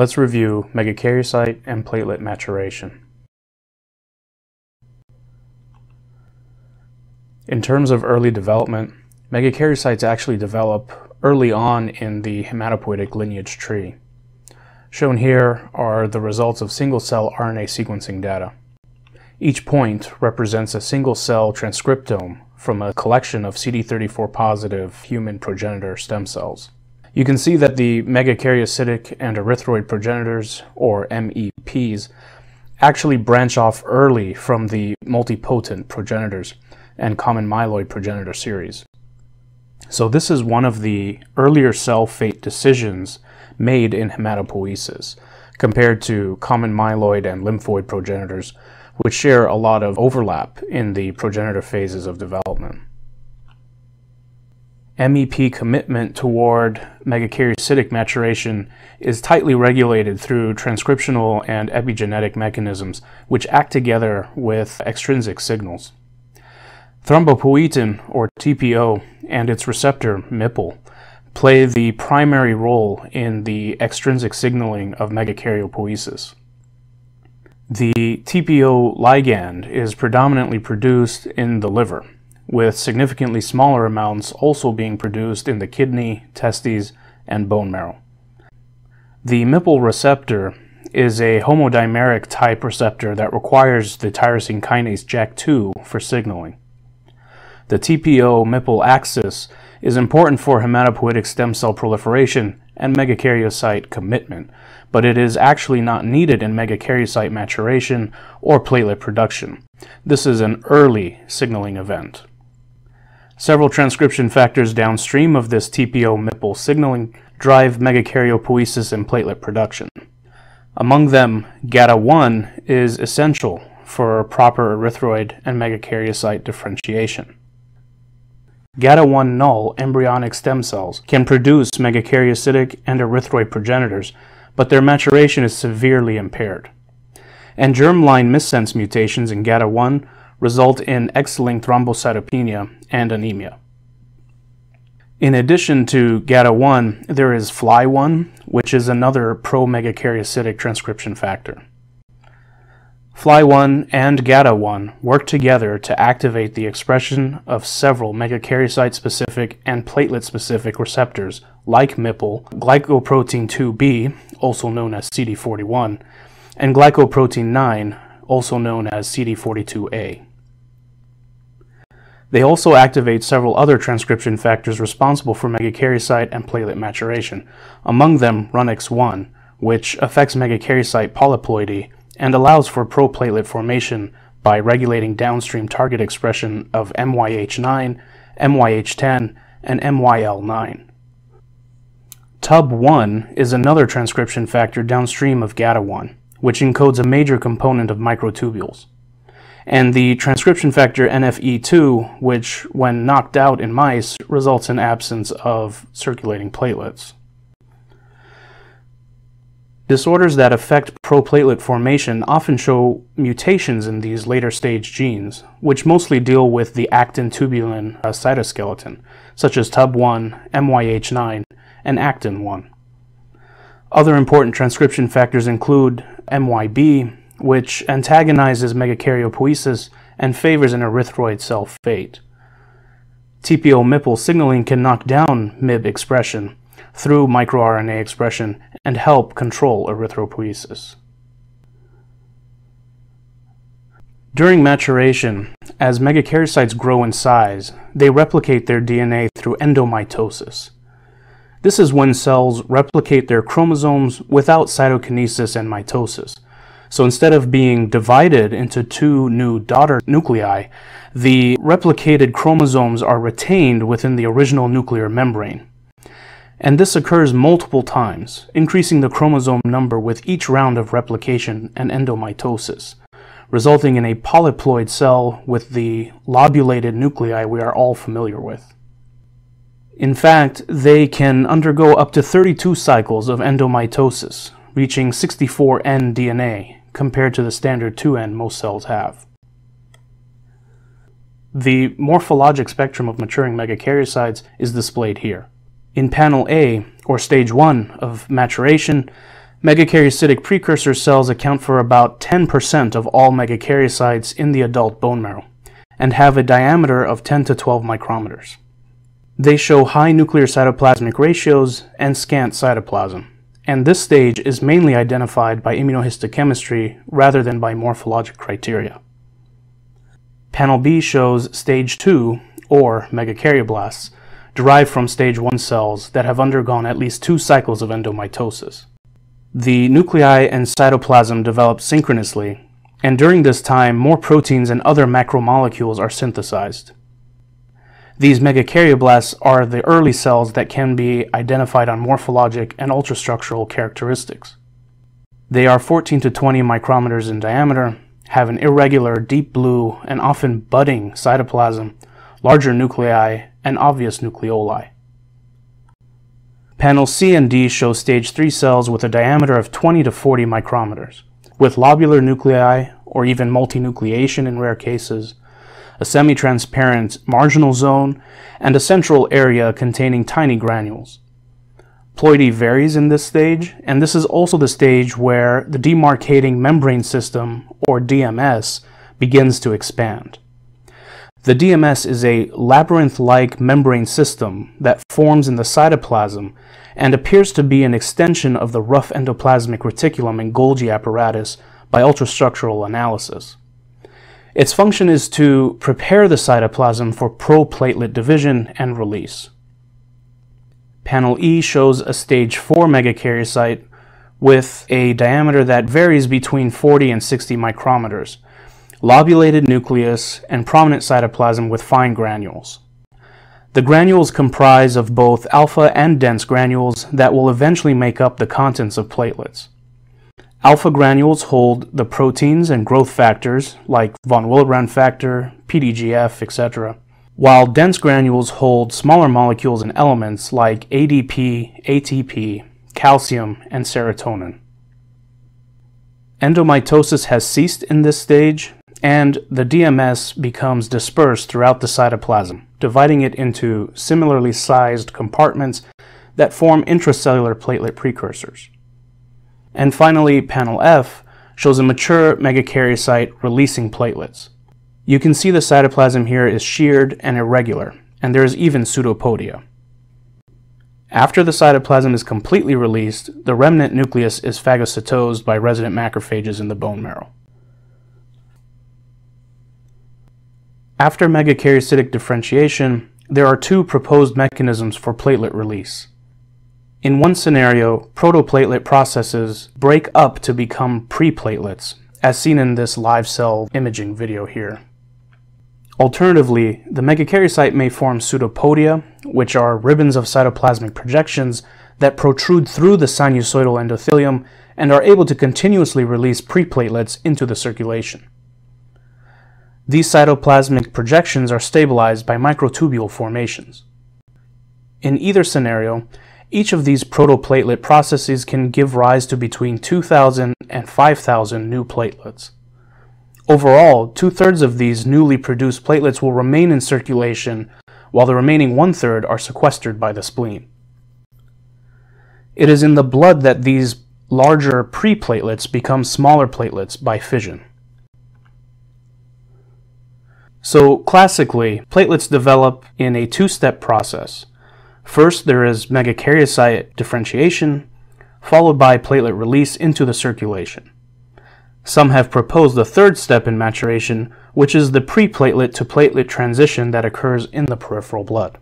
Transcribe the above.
Let's review megakaryocyte and platelet maturation. In terms of early development, megakaryocytes actually develop early on in the hematopoietic lineage tree. Shown here are the results of single-cell RNA sequencing data. Each point represents a single-cell transcriptome from a collection of CD34 positive human progenitor stem cells. You can see that the megakaryocytic and erythroid progenitors, or MEPs, actually branch off early from the multipotent progenitors and common myeloid progenitor series. So this is one of the earlier cell fate decisions made in hematopoiesis, compared to common myeloid and lymphoid progenitors, which share a lot of overlap in the progenitor phases of development. MEP commitment toward megakaryocytic maturation is tightly regulated through transcriptional and epigenetic mechanisms which act together with extrinsic signals. Thrombopoietin, or TPO, and its receptor, MPL, play the primary role in the extrinsic signaling of megakaryopoiesis. The TPO ligand is predominantly produced in the liver, with significantly smaller amounts also being produced in the kidney, testes, and bone marrow. The MPL receptor is a homodimeric type receptor that requires the tyrosine kinase JAK2 for signaling. The TPO MPL axis is important for hematopoietic stem cell proliferation and megakaryocyte commitment, but it is actually not needed in megakaryocyte maturation or platelet production. This is an early signaling event. Several transcription factors downstream of this TPO MPL signaling drive megakaryopoiesis and platelet production. Among them, GATA1 is essential for proper erythroid and megakaryocyte differentiation. GATA1 null embryonic stem cells can produce megakaryocytic and erythroid progenitors, but their maturation is severely impaired. And germline missense mutations in GATA1 result in X-linked thrombocytopenia and anemia. In addition to GATA1, there is FLI1, which is another pro-megakaryocytic transcription factor. FLI1 and GATA1 work together to activate the expression of several megakaryocyte-specific and platelet-specific receptors like MPL, glycoprotein 2b, also known as CD41, and glycoprotein 9, also known as CD42a. They also activate several other transcription factors responsible for megakaryocyte and platelet maturation, among them RUNX1, which affects megakaryocyte polyploidy and allows for proplatelet formation by regulating downstream target expression of MYH9, MYH10, and MYL9. TUB1 is another transcription factor downstream of GATA1, which encodes a major component of microtubules and the transcription factor NFE2, which, when knocked out in mice, results in absence of circulating platelets. Disorders that affect proplatelet formation often show mutations in these later stage genes, which mostly deal with the actin-tubulin uh, cytoskeleton, such as TUB1, MYH9, and actin-1. Other important transcription factors include MYB, which antagonizes megakaryopoiesis and favors an erythroid cell fate. TPO MPL signaling can knock down MYB expression through microRNA expression and help control erythropoiesis. During maturation, as megakaryocytes grow in size, they replicate their DNA through endomitosis. This is when cells replicate their chromosomes without cytokinesis and mitosis, so instead of being divided into two new daughter nuclei, the replicated chromosomes are retained within the original nuclear membrane. And this occurs multiple times, increasing the chromosome number with each round of replication and endomitosis, resulting in a polyploid cell with the lobulated nuclei we are all familiar with. In fact, they can undergo up to 32 cycles of endomitosis, reaching 64N DNA, compared to the standard 2N most cells have. The morphologic spectrum of maturing megakaryocytes is displayed here. In panel A, or stage 1 of maturation, Megakaryocytic precursor cells account for about 10% of all megakaryocytes in the adult bone marrow and have a diameter of 10 to 12 micrometers. They show high nuclear cytoplasmic ratios and scant cytoplasm, and this stage is mainly identified by immunohistochemistry rather than by morphologic criteria. Panel B shows stage 2, or megakaryoblasts, derived from stage 1 cells that have undergone at least two cycles of endomitosis. The nuclei and cytoplasm develop synchronously, and during this time, more proteins and other macromolecules are synthesized. These megakaryoblasts are the early cells that can be identified on morphologic and ultrastructural characteristics. They are 14 to 20 micrometers in diameter, have an irregular, deep blue, and often budding cytoplasm, larger nuclei, and obvious nucleoli. Panels C and D show stage 3 cells with a diameter of 20 to 40 micrometers, with lobular nuclei, or even multinucleation in rare cases, a semi-transparent marginal zone, and a central area containing tiny granules. Ploidy varies in this stage, and this is also the stage where the demarcating membrane system, or DMS, begins to expand. The DMS is a labyrinth-like membrane system that forms in the cytoplasm and appears to be an extension of the rough endoplasmic reticulum and Golgi apparatus by ultrastructural analysis. Its function is to prepare the cytoplasm for proplatelet division and release. Panel E shows a stage 4 megakaryocyte with a diameter that varies between 40 and 60 micrometers, lobulated nucleus, and prominent cytoplasm with fine granules. The granules comprise of both alpha and dense granules that will eventually make up the contents of platelets. Alpha granules hold the proteins and growth factors like von Willebrand factor, PDGF, etc., while dense granules hold smaller molecules and elements like ADP, ATP, calcium, and serotonin. Endomitosis has ceased in this stage, and the DMS becomes dispersed throughout the cytoplasm, dividing it into similarly sized compartments that form intracellular platelet precursors. And finally, panel F shows a mature megakaryocyte releasing platelets. You can see the cytoplasm here is sheared and irregular, and there is even pseudopodia. After the cytoplasm is completely released, the remnant nucleus is phagocytosed by resident macrophages in the bone marrow. After megakaryocytic differentiation, there are two proposed mechanisms for platelet release. In one scenario, protoplatelet processes break up to become preplatelets, as seen in this live cell imaging video here. Alternatively, the megakaryocyte may form pseudopodia, which are ribbons of cytoplasmic projections that protrude through the sinusoidal endothelium and are able to continuously release preplatelets into the circulation. These cytoplasmic projections are stabilized by microtubule formations. In either scenario, each of these protoplatelet processes can give rise to between 2,000 and 5,000 new platelets. Overall, two-thirds of these newly produced platelets will remain in circulation, while the remaining one-third are sequestered by the spleen. It is in the blood that these larger preplatelets become smaller platelets by fission. So, classically, platelets develop in a two-step process. First, there is megakaryocyte differentiation, followed by platelet release into the circulation. Some have proposed a third step in maturation, which is the preplatelet to platelet transition that occurs in the peripheral blood.